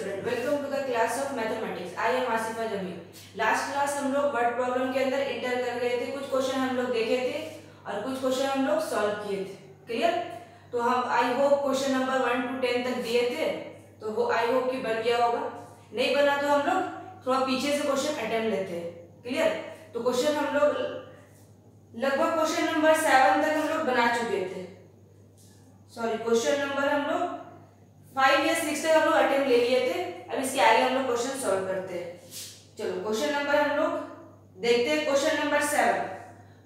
Student welcome to the class of mathematics I am Asifa Jameel last class हम लोग word problem के अंदर inter कर गए थे। कुछ क्वेश्चन हम लोग देखे थे और कुछ क्वेश्चन हम लोग सॉल्व किए थे। क्लियर तो हम I hope question number one to ten तक दिए थे। तो वो आई होप कि बन गया होगा। नहीं बना तो हम लोग थोड़ा पीछे से क्वेश्चन अटेम्प्ट लेते हैं। क्लियर तो क्वेश्चन हम लोग लगभग क्वेश्चन नंबर सेवन तक हम लोग बना चुके थे। सॉरी क्वेश्चन नंबर हम लोग फाइव या सिक्स तक हम लोग अटेम्प्ट ले लिए थे। अब इसके आगे हम लोग क्वेश्चन सॉल्व करते हैं। चलो क्वेश्चन नंबर हम लोग देखते हैं। Question number seven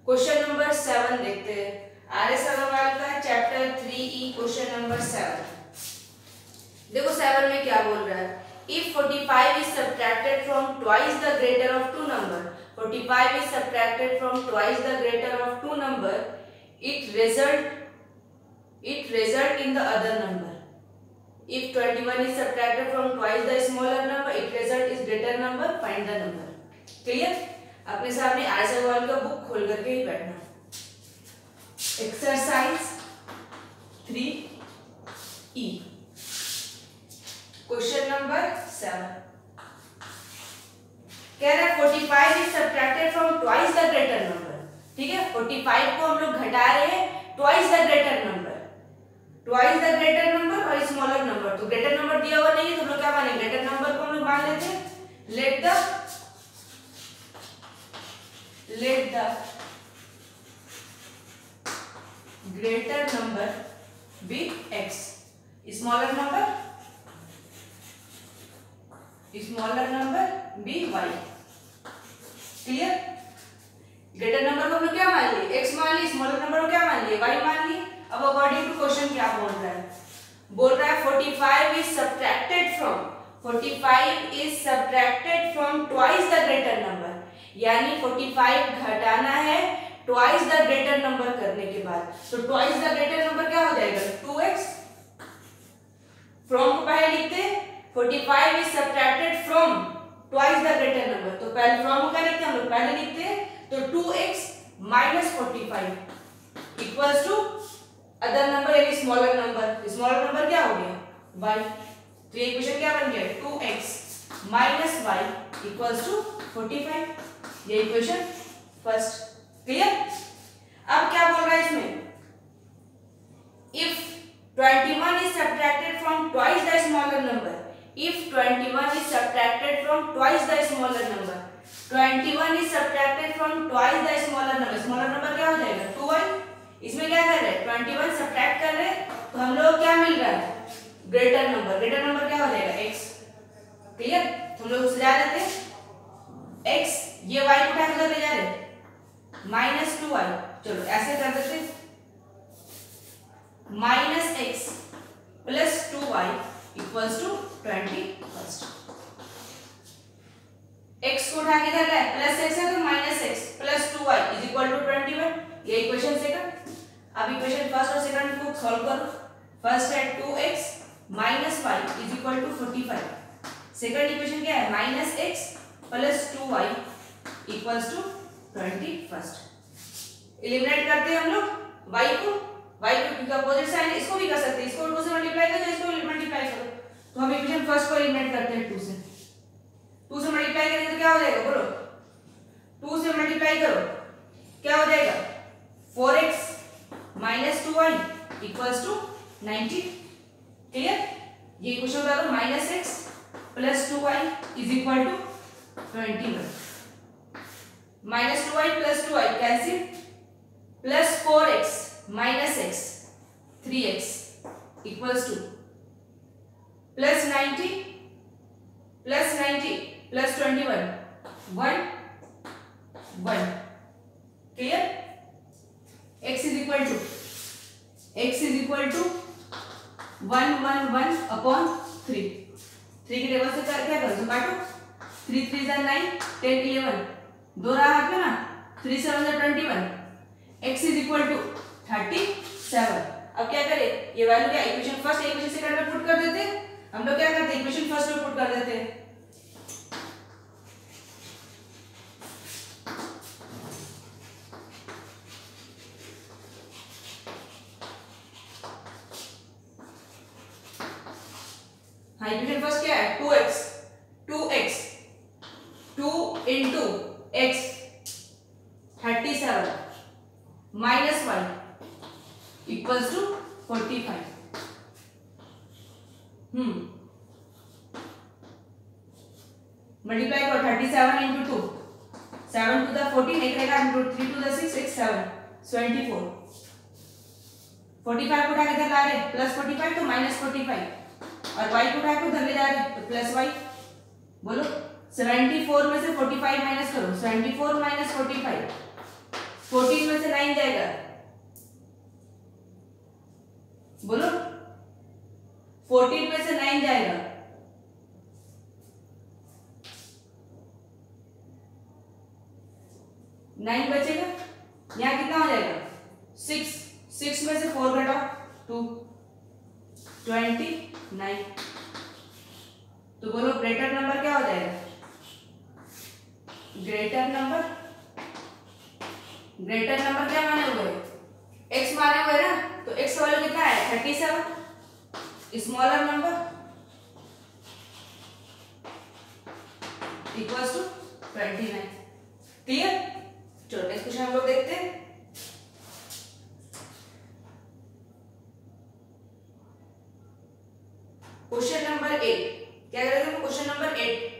question number seven देखते हैं। आर एस अग्रवाल का chapter three E question number seven देखो सेवन में क्या बोल रहा है? If 45 is subtracted from twice the greater of two number 45 is subtracted from twice the greater of two number, it result it result in the other number If 21 is subtracted from twice the smaller number, it result is greater number. Find the number. Clear अपने सामने are Agarwal का book खोल करके ही बैठना। Exercise three E question number seven कह रहा है 45 is subtracted from twice the greater number ठीक है? 45 को हम लोग घटा रहे हैं twice the greater number twice the greater number और स्मॉलर नंबर तो ग्रेटर नंबर दिया हुआ नहीं है तो हम लोग क्या मानेंगे? ग्रेटर नंबर को हम लोग मान लेते हैं। Let the let the greater number be x smaller number smaller number be y clear greater number को हम लोग क्या मान लिए? एक्स मान लिए स्मॉलर नंबर को क्या मान लिए? वाई मान लिए। अब अकॉर्डिंग टू क्वेश्चन क्या बोल रहा है? बोल रहा है 45 is subtracted from 45 is subtracted from twice the greater number यानी 45 घटाना है ट्वाइस द ग्रेटर नंबर करने के बाद। तो ट्वाइस द ग्रेटर नंबर क्या हो जाएगा? 2x फ्रॉम को पहले लिखते 45 is subtracted from twice the greater number तो पहले फ्रॉम को क्या लिखते, हम लोग पहले लिखते तो 2x minus forty five equals to other number यानी स्मॉलर नंबर स्मॉलर नंबर क्या हो गया y तो ये इक्वेशन क्या बन गया 2x minus Y equals to 45 ये इक्वेशन फ़र्स्ट क्लियर अब क्या बोल रहा है इसमें if 21 is subtracted from twice the smaller number if 21 is subtracted from twice the smaller number 21 is subtracted from twice the smaller number smaller number क्या हो जाएगा 2y इसमें क्या कर रहे हैं? ट्वेंटी वन सब्ट्रैक्ट कर रहे तो हम लोग क्या मिल रहा है? ग्रेटर नंबर ग्रेटर नंबर क्या हो जाएगा? एक्स क्लियर हम लोग उसे जा रहे थे। एक्स ये वाई उठा के ले जा रहे माइनस टू वाई चलो, ऐसे कर देते minus x plus two y equals to twenty first x को उठा के इधर लाए। प्लस एक्स है तो minus x plus two y is equal to twenty one ये इक्वेशन सेकंड अब इक्वेशन फ़र्स्ट और सेकंड को सॉल्व करो। फ़र्स्ट है 2x minus y is equal to forty five second equation क्या है? Minus x plus two y equals to twenty first eliminate करते हैं हम लोग y को। y को क्योंकि अपोजिट साइन इसको भी कर सकते हैं। इसको 2 से मल्टीप्लाई करो, इसको मल्टीप्लाई करो। तो हम इक्वेशन फ़र्स्ट को एलिमिनेट करते हैं 2 से। 2 से मल्टीप्लाई करेंगे तो क्या हो जाएगा? बोलो। 2 से मल्टीप्लाई करो। क्या हो जाएगा? 4x minus two y equals to ninety clear? ये इक्वेशन बता दो, minus x plus two y is equal to twenty one. Minus two y plus two y cancel. Plus four x minus x three x equals to. Plus ninety plus ninety plus twenty one. One one. Clear? Equal to x is equal to one one one upon three three के table से कर क्या करो काटो। Three three जार nine ten eleven दो रहा हाथ में ना? Three seven jar twenty one x is equal to thirty seven अब क्या करें? ये वैल्यू क्या? इक्वेशन फ़र्स्ट इक्वेशन सेकंड में पुट कर देते? हम लोग क्या करते? इक्वेशन फ़र्स्ट में पुट कर देते। हाँ इक्वेशन फ़र्स्ट क्या है? Two x two x two into x thirty seven minus one equals to forty five hmm multiply करो thirty seven into two seven two the fourteen एक रहेगा into three two the six six seven twenty four forty five को उठा के इधर ला रहे plus forty five तो माइनस फोर्टी फाइव और वाई को उठा के उधर ले जा रहे तो प्लस वाई बोलो सेवेंटी फोर में से फोर्टी फाइव माइनस करो seventy four minus forty five fourteen में से नाइन जाएगा। बोलो फोर्टीन में से नाइन जाएगा। नाइन बचेगा, यहाँ कितना हो जाएगा? सिक्स सिक्स में से फोर घटाओ टू ट्वेंटी नाइन। तो बोलो ग्रेटर नंबर क्या हो जाएगा? ग्रेटर नंबर ग्रेटर नंबर क्या माने हुए? एक्स माने हुए ना? तो एक्स वैल्यू कितना है? Thirty seven smaller number equals to twenty nine clear चलो नेक्स्ट क्वेश्चन हम लोग देखते हैं। Question number eight. क्या करेंगे क्वेश्चन नंबर एट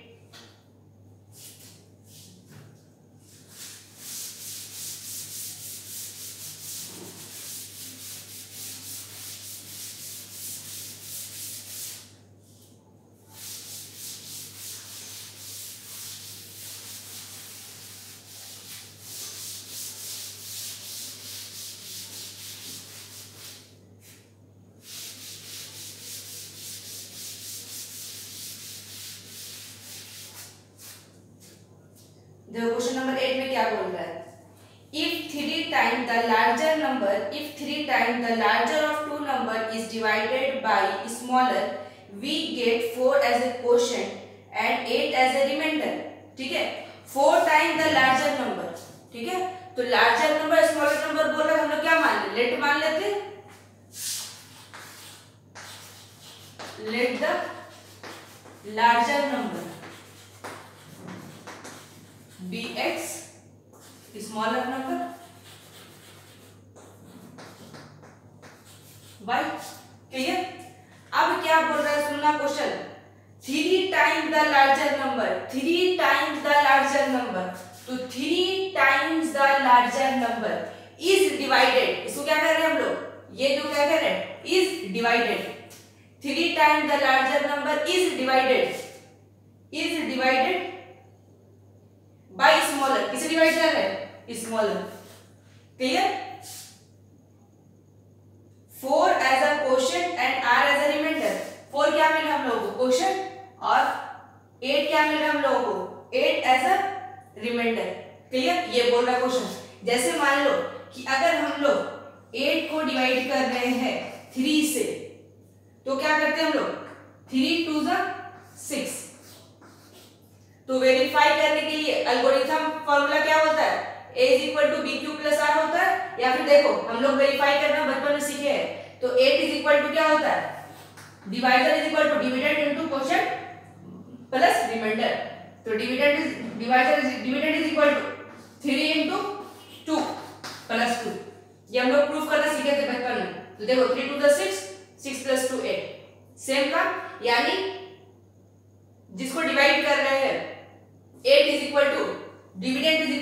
देखो क्वेश्चन नंबर एट में क्या बोल रहा है if three times the larger number if three times the larger of two number is divided by smaller we get four as a quotient and eight as a remainder ठीक है four time the larger number ठीक है तो larger number smaller number बोल रहे हम लोग क्या मान ले लेट मान लेते let the larger number bx smaller number y clear अब क्या बोल रहा है सुनना question three time the larger number three times the larger number तो three times the larger number is divided इसको क्या कर रहे हैं हम लोग? ये जो क्या कर रहे हैं? Is divided three time the larger number is divided is divided by smaller किसे डिवाइड कर रहे हैं? Smaller clear four as a question and r as a remainder four क्या मिल हम लोगों को? क्वेश्चन और एट क्या मिल रहा हम लोगों को? Eight as a remainder clear ये बोल रहा क्वेश्चन जैसे मान लो कि अगर हम लोग एट को डिवाइड कर रहे हैं थ्री से तो क्या करते हैं हम लोग? थ्री टू ज सिक्स तो वेरीफाई करने के लिए अल्गोरिथम फॉर्मूला क्या होता है? A equal to b q plus r होता है? या फिर देखो, हम लोग वेरीफाई करना, बचपन में सीखे हैं। तो 8 इज़ इक्वल टू क्या होता है? Divisor is equal to dividend into quotient plus remainder तो dividend is divisor is dividend is equal to 3 into 2 plus 2 ये हम लोग प्रूफ करना सीखे थे बचपन में। तो देखो 3 टू द 6 6 प्लस 2 8 सेम का यानी जिसको डिवाइड कर रहे हैं 8 is equal to dividend is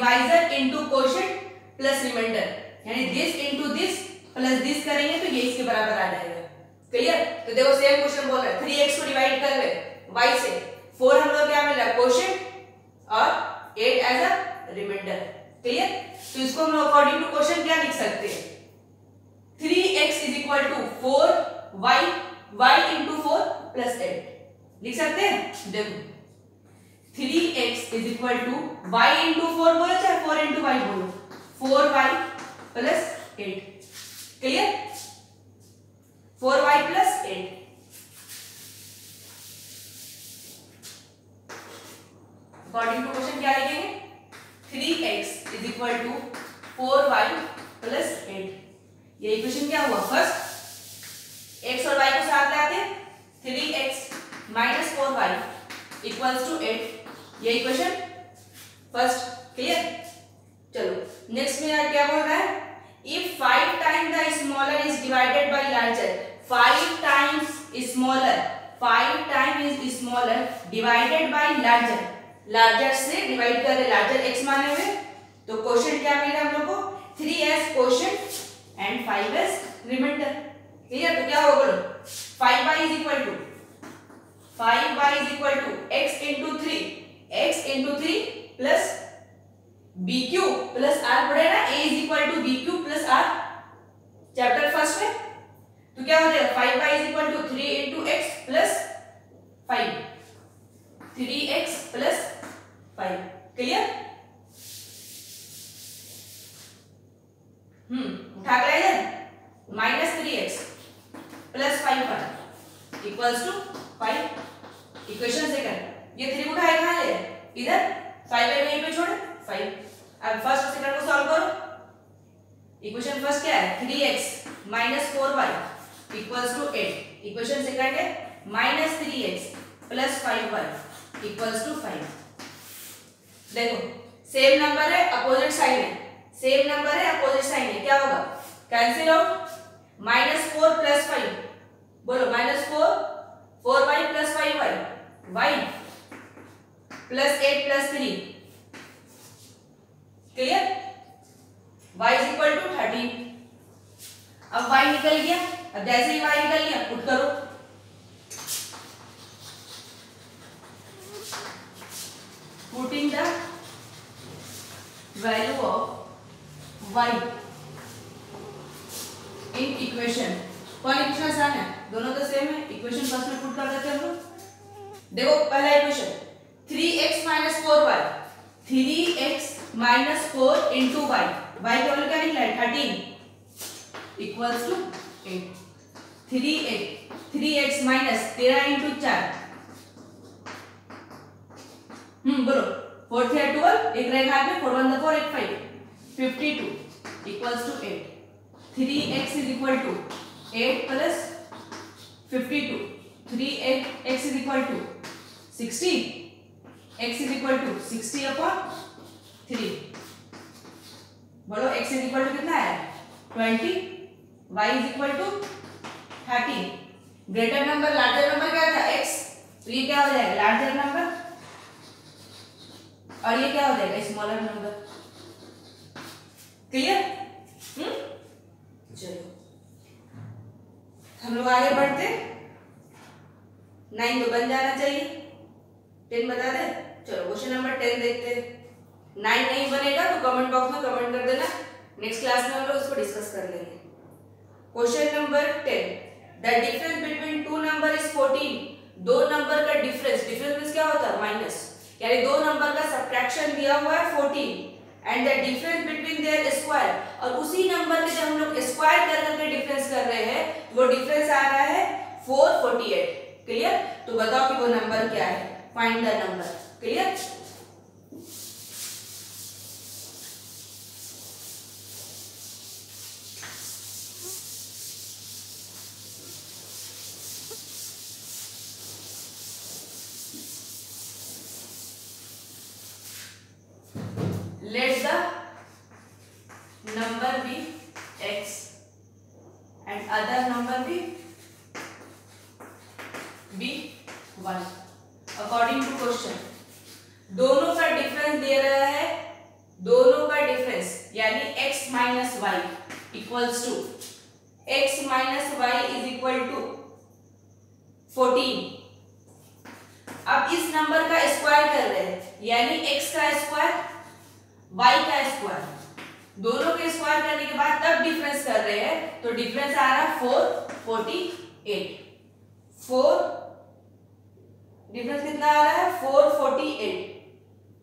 divisor into quotient plus remainder. यानी this into this plus this करेंगे तो ये इसके बराबर आ जाएगा। क्लियर तो देखो सेम क्वेश्चन बोल रहा है। 3x को डिवाइड कर रहे y से। 4 हम लोग क्या मिल quotient और 8 एज अ रिमाइंडर क्लियर तो इसको हम लोग अकॉर्डिंग टू क्वेश्चन क्या लिख सकते हैं? 3x is equal to 4y y into 4 plus 8 लिख सकते हैं? देखो। Three x is equal to y into four बोलो चाहे फोर इंटू वाई बोलो four y plus eight clear four y plus eight according to question क्या लिखेंगे? Three x is equal to four y plus eight ये equation क्या हुआ? First x और Y को साथ लाते। Three x minus four y equals to eight ये question first clear चलो नेक्स्ट में क्या बोल रहा है? If five time the smaller is divided by larger five times smaller five time is smaller divided by larger larger से divide कर larger x माने हुए। तो क्वेश्चन क्या मिला हम लोग को? Three as question and five as remainder clear तो क्या होगा? Five y is equal to five y is equal to x into three x into three plus b q plus r पड़ेगा a is equal to b q plus chapter first में? तो क्या हो जाएगा? Five y is equal to three into x plus five three x plus five clear hmm उठा कर minus three x plus five one equals to five equation second ये three उठाए कहाँ ले इधर फाइव है वहीं पे छोड़े। फाइव अब फ़र्स्ट सेकंड को सॉल्व करो। इक्वेशन फ़र्स्ट क्या है? Three x minus four y equals to eight equation second है minus three x plus five y equals to five देखो सेम नंबर है अपोजिट साइन है। सेम नंबर है अपोजिट साइन है। क्या होगा? Cancel out minus four plus five बोलो minus four four y plus five y y plus eight plus three clear y is equal to thirteen अब Y निकल गया। अब जैसे ही y निकल गया पुट करो putting the value of y in equation कौन इक्वेशन आसान है दोनों तो सेम है इक्वेशन फ़र्स्ट में पुट कर देते हैं हम लोग देखो पहला equation three x minus four y three x minus four into y y का वैल्यू क्या निकला है thirteen equals to eight three eight three x minus तेरह इंटू चार हम्म बोलो. फोर थ्री ट्वेल्व एक रहेगा हाथ four one four eight five fifty two equals to eight three x is equal to eight plus fifty two three eight x is equal to sixty x is equal to sixty upon three बोलो, x is equal to कितना है? Twenty y is equal to thirty greater number larger number क्या था? X. तो ये क्या हो जाएगा? लार्जर नंबर और ये क्या हो जाएगा? Smaller number clear hmm? चलो। हम लोग आगे बढ़ते नाइन तो बन जाना चाहिए। टेन बता दे चलो क्वेश्चन नंबर टेन देखते हैं। नाइन नहीं बनेगा तो कमेंट बॉक्स में कमेंट कर देना। नेक्स्ट क्लास में हम लोग उसको डिस्कस कर लेंगे। Question number ten the difference between two number is fourteen दो नंबर का डिफरेंस डिफरेंस क्या होता है? माइनस यानी दो नंबर का सब्ट्रैक्शन दिया हुआ है fourteen and the difference between their square और उसी नंबर के जब हम लोग स्क्वायर कर करके डिफरेंस कर रहे हैं वो डिफरेंस आ रहा है 448 क्लियर तो बताओ कि वो नंबर क्या है? Find the number clear let the number be x and other number be be 1 according to question दोनों का डिफरेंस दे रहा है दोनों का डिफरेंस यानी x minus y equals to x minus y is equal to fourteen अब इस number का स्क्वायर कर रहे हैं यानी x का स्क्वायर y का स्क्वायर दोनों के स्क्वायर करने के बाद तब डिफरेंस कर रहे हैं तो डिफरेंस आ रहा four forty eight four difference कितना आ रहा है? फोर फोर्टी एट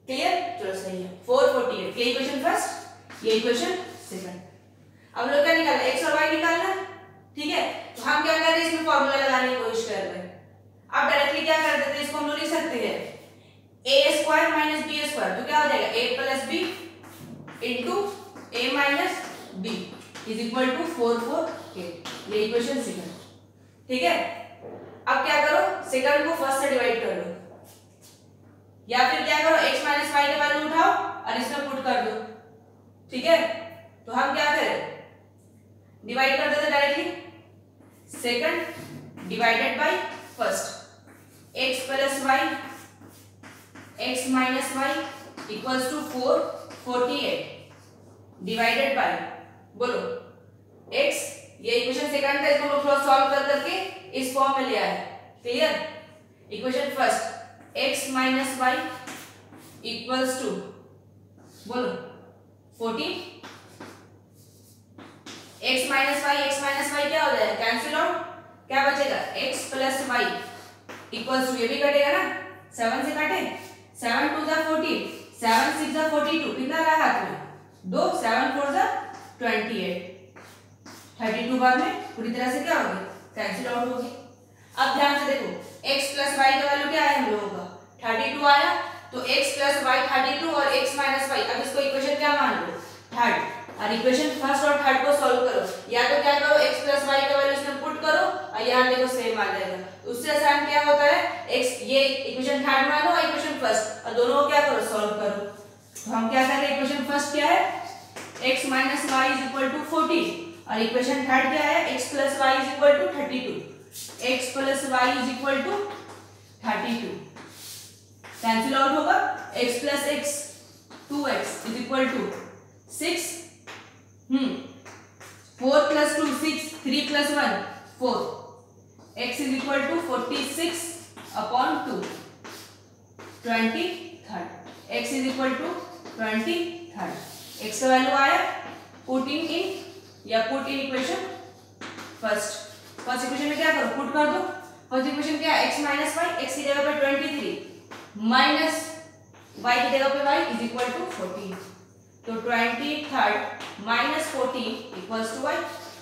क्लियर चलो सही है. फोर फोर्टी एट यही क्वेश्चन फ़र्स्ट यही क्वेश्चन सेकंड अब लोग क्या निकालना एक्स और वाई निकालना ठीक है? तो हम क्या कर रहे हैं? इसमें फॉर्मूला लगाने की कोशिश कर रहे हैं। आप डायरेक्टली क्या कर देते हैं? इसको हम लोग लिख सकते हैं। A square minus b square तो क्या हो जाएगा? A plus b into a minus b is equal to four four eight ये इक्वेशन सेकंड ठीक है? अब क्या करो? सेकंड को फ़र्स्ट से डिवाइड कर दो या फिर क्या करो? X माइनस वाई के वैल्यू उठाओ और इसमें पुट कर दो. ठीक है? तो हम क्या करें? डिवाइड कर देते directly second divided by first x plus y x minus y equals to four forty eight divided by बोलो। X, ये इक्वेशन सेकंड था इसको थोड़ा सॉल्व कर करके इस फॉर्म में ले आए clear equation first x minus y equals to बोलो। Fourteen x minus y x minus y क्या हो जाएगा? कैंसिल आउट क्या बचेगा? X plus y equals to ये भी कटेगा ना? सेवन से काटे? सेवन टू जा फोर्टीन सेवन सिक्स जा फोर्टी टू कितना रहा हाथ में? दो सेवन फोर जा ट्वेंटी एट थर्टी टू बाद में? पूरी तरह से क्या होगी कैंसिल आउट होगी अब ध्यान से देखो, x प्लस वाई का वैल्यू क्या आया हम लोगों का? थर्टी टू आया तो x plus y thirty two और x माइनस वाई अब इसको इक्वेशन क्या मान लो? थर्ड और इक्वेशन फ़र्स्ट और थर्ड को सॉल्व करो। या तो क्या करो, x प्लस वाई का वैल्यू इसमें पुट करो और यहाँ देखो सेम आ जाएगा। उससे आसान क्या होता है? x, ये इक्वेशन थर्ड मानो और इक्वेशन फ़र्स्ट और दोनों को क्या करो सॉल्व करो। तो हम क्या कर रहे हैं इक्वेशन फ़र्स्ट क्या है? x minus y is equal to fourteen और इक्वेशन थर्ड क्या है? x plus y is equal to thirty two x plus y is equal to thirty two cancel out होगा। x plus x two x is equal to six hmm. Four plus two, six, three plus one, four. X is equal to forty six upon two twenty third x is equal to twenty third x का value आया putting in या put equation first first equation में क्या करो? Put कर दो। First equation क्या x minus y x की जगह पर ट्वेंटी थ्री माइनस वाई की जगह पे y is equal to fourteen तो twenty third minus fourteen equals to y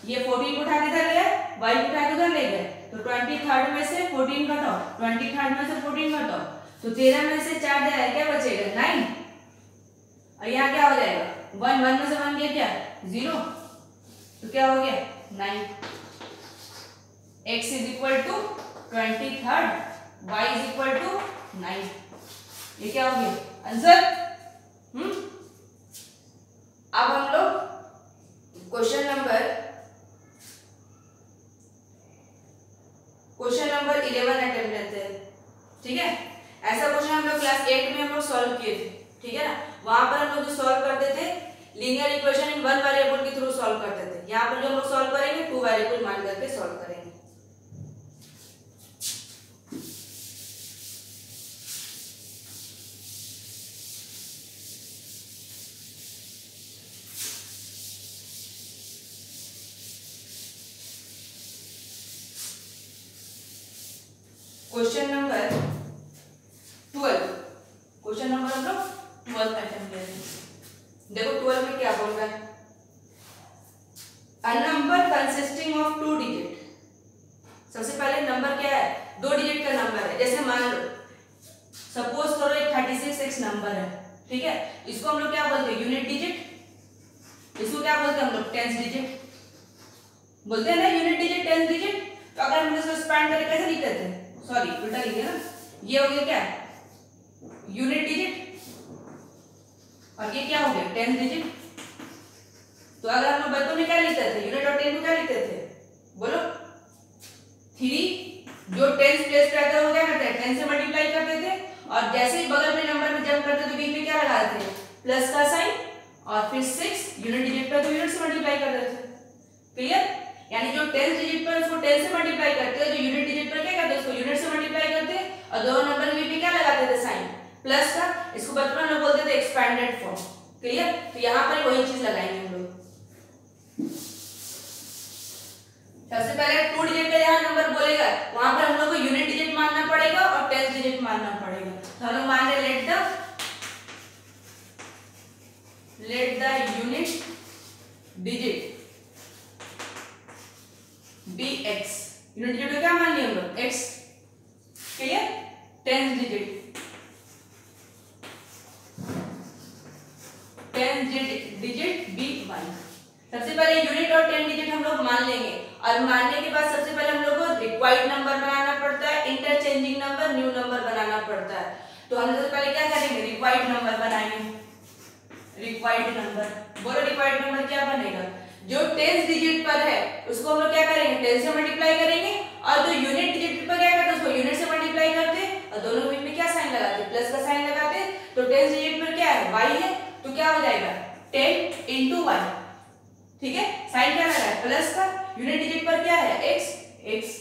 ये फोर्टीन को उठा के इधर ले वाई को उठा के उधर ले गए। तो ट्वेंटी थर्ड में से फोर्टीन घटाओ। ट्वेंटी थर्ड में से फोर्टीन घटाओ। तो तेरह में से चार जाएगा क्या बचेगा? नाइन और यहाँ क्या हो जाएगा? वन वन में से वन गया क्या? ज़ीरो तो क्या हो गया? Nine x is equal to twenty third y is equal to nine ये क्या हो गया? Answer hmm? अब हम लोग question number question number eleven attempt लेते हैं। ठीक है? ऐसा क्वेश्चन हम लोग क्लास एट में हम लोग सॉल्व किए थे। ठीक है ना? वहाँ पर हम लोग जो सॉल्व करते थे linear equation in one variable के थ्रू सॉल्व करते थे। यहाँ पर जो हम लोग सॉल्व करेंगे टू वेरिएबल मान करके सॉल्व करेंगे question number twelve question number हम लोग ट्वेल्व अटेम्प्ट ले रहे हैं देखो ट्वेल्व में क्या बोल रहा है a number consisting of two digit सबसे पहले नंबर क्या है? दो डिजिट का नंबर है। जैसे मान लो सपोज़ करो एक थर्टी सिक्स एक्स नंबर है, ठीक है? इसको हम लोग क्या बोलते हैं? यूनिट डिजिट इसको क्या बोलते हैं हम लोग? टेंस डिजिट बोलते हैं ना यूनिट डिजिट टेंस डिजिट तो अगर हम इसको स्पैंड करके कैसे लिख देते हैं? सॉरी उल्टा लिखे ना? ये हो गया क्या? यूनिट डिजिट और ये क्या हो गया? टेन डिजिट तो अगर हम लोग बच्चों में क्या लिखते थे यूनिट और टेन को क्या लिखते थे बोलो थ्री जो टेंस प्लेस पे आता है वो क्या करते हैं टेन से मल्टीप्लाई करते थे और जैसे ही बगल में नंबर में जंप करते तो बीच में क्या लगाते थे प्लस का साइन और फिर सिक्स यूनिट डिजिट पर तो यूनिट से मल्टीप्लाई कर देते क्लियर यानी जो टेंथ डिजिट पर उसको टेन से मल्टीप्लाई करते हैं जो यूनिट डिजिट पर क्या करते उसको यूनिट से मल्टीप्लाई करते और दो नंबर में भी क्या लगाते थे साइन प्लस का इसको बचपन में बोलते थे एक्सपैंडेड फॉर्म क्लियर तो यहाँ पर वही चीज़ लगाएँगे हम लोग सबसे पहले टू डिजिट का यहाँ नंबर बोलेगा, वहाँ पर हम लोग को यूनिट डिजिट मानना पड़ेगा और टेंथ डिजिट मानना पड़ेगा। तो हम लोग मान रहे let the let the unit digit be x unit digit क्या मान लिया हम लोग? X clear tenth digit tenth digit be one सबसे पहले यूनिट और टेन डिजिट हम लोग मान लेंगे। और मानने के बाद सबसे पहले हम लोग को रिक्वायर्ड नंबर बनाना पड़ता है इंटरचेंजिंग नंबर न्यू नंबर बनाना पड़ता है। तो हम सबसे पहले क्या करेंगे? रिक्वायर्ड नंबर बनाएँगे। रिक्वायर्ड नंबर बोलो रिक्वायर्ड नंबर क्या बनेगा? जो टेंस डिजिट पर है, उसको हम लोग क्या करेंगे? टेन से मल्टीप्लाई करेंगे। और जो यूनिट डिजिट पर क्या करते हैं, उसको यूनिट से मल्टीप्लाई करते और दोनों में क्या साइन लगाते प्लस का साइन लगाते तो टेंस डिजिट पर क्या है? वाई है। तो क्या हो जाएगा? टेन इंटू वाई ठीक है? साइन क्या लगा है प्लस का। यूनिट डिजिट पर क्या है? X x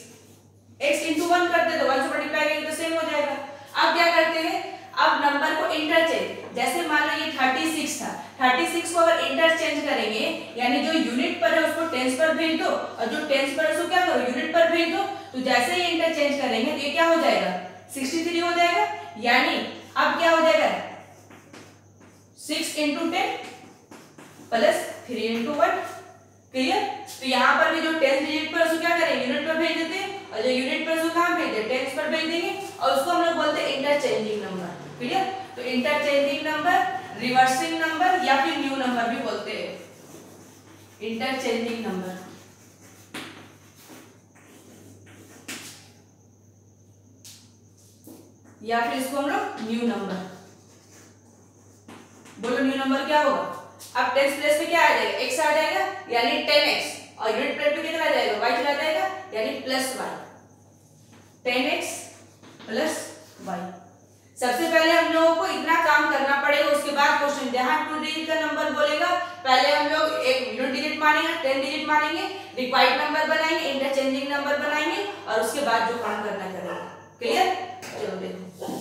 x into one करते तो वन से मल्टीप्लाई करेंगे तो सेम हो जाएगा। अब क्या करते हैं? अब नंबर को इंटरचेंज जैसे मान लो ये 36 था 36 को अगर इंटरचेंज करेंगे, यानी जो यूनिट पर है उसको टेंस पर भेज दो, और जो टेंस पर है उसको क्या करो? यूनिट पर भेज दो। तो जैसे ही इंटरचेंज करेंगे तो ये क्या हो जाएगा? 63 हो जाएगा। यानी अब क्या हो जाएगा? 6 into ten plus three into one clear तो यहाँ पर भी जो टेंस डिजिट पर उसको क्या करेंगे यूनिट पर भेज देते हैं और जो यूनिट पर उसको कहाँ भेज दे? टेंस पर भेज देंगे और उसको हम लोग बोलते हैं इंटरचेंजिंग नंबर क्लियर तो इंटरचेंजिंग नंबर रिवर्सिंग नंबर या फिर न्यू नंबर भी बोलते हैं। इंटरचेंजिंग नंबर या फिर इसको हम लोग न्यू नंबर बोलो न्यू नंबर क्या होगा? अब टेंस प्लेस पे क्या आ जाएगा? एक्स आ जाएगा, यानी टेन एक्स और यूनिट प्लेस पे कितना आ जाएगा? वाई चला जाएगा? यानी plus y ten x plus y सबसे पहले हम लोगों को इतना काम करना पड़ेगा, उसके बाद क्वेश्चन जहाँ टू डिजिट का नंबर बोलेगा, पहले हम लोग एक यूनिट डिजिट मानेंगे टेन डिजिट मानेंगे रिक्वायर्ड नंबर बनाएँगे इंटरचेंजिंग नंबर बनाएँगे, और उसके बाद जो काम करना करेंगे। क्लियर चलो देखो।